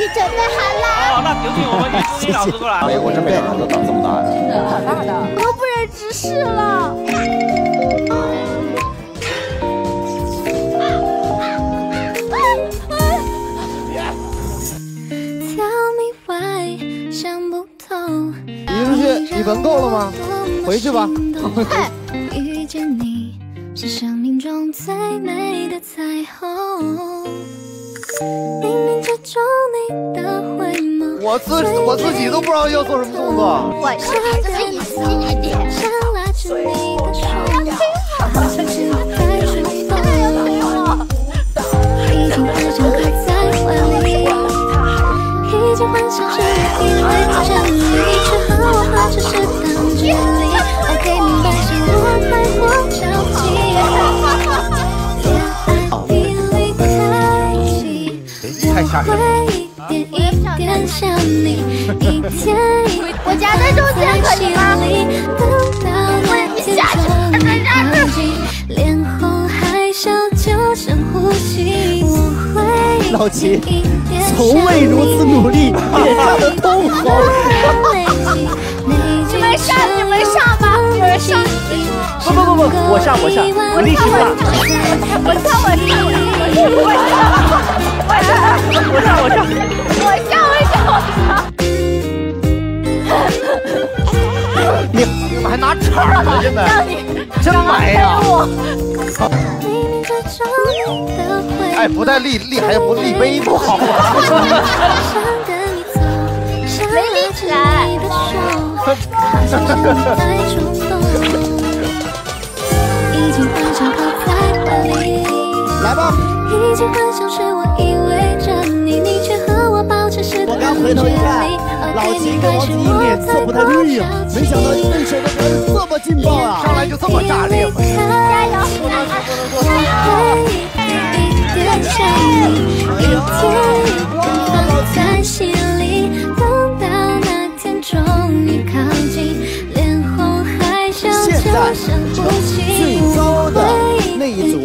己准备好了。哦，那有请我们女助理老师过来。哎，我真没想到长这么大呀！好大的，我不忍直视了。你闻够了吗？回去吧。遇见你是生命中最美的彩虹。冥冥之中我自我自己都不知道要做什么动作。我就是你，近一点。已经幻想在怀里，已经幻想是着你，你却和我保持距离。OK，明白，着急。太吓人了。点一点想你，一天一我夹在中间可以吗？等到那天终于靠近，脸红害羞就深呼吸，我会老齐从未如此努力，脸上的通红。你们上，你们上吧，你们上。不不不不，我上。我上我上我上我上真的，真埋呀！哎，不带立立还不立碑不好吗？没立起来。来吧。我刚回头一看，老秦跟王子怡脸色不太对呀，没想到对手的歌这么劲爆啊！上来就这么炸裂吗？加油！在心里，等到那天终于靠近，脸红害羞就深呼吸，最糟的那一组。